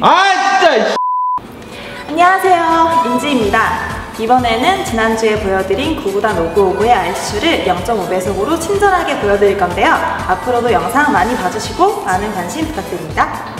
아짜 안녕하세요 인지입니다. 이번에는 지난주에 보여드린 구구단 오구오구의 아이슈를 0.5배속으로 친절하게 보여드릴 건데요. 앞으로도 영상 많이 봐주시고 많은 관심 부탁드립니다.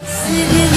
Сирень.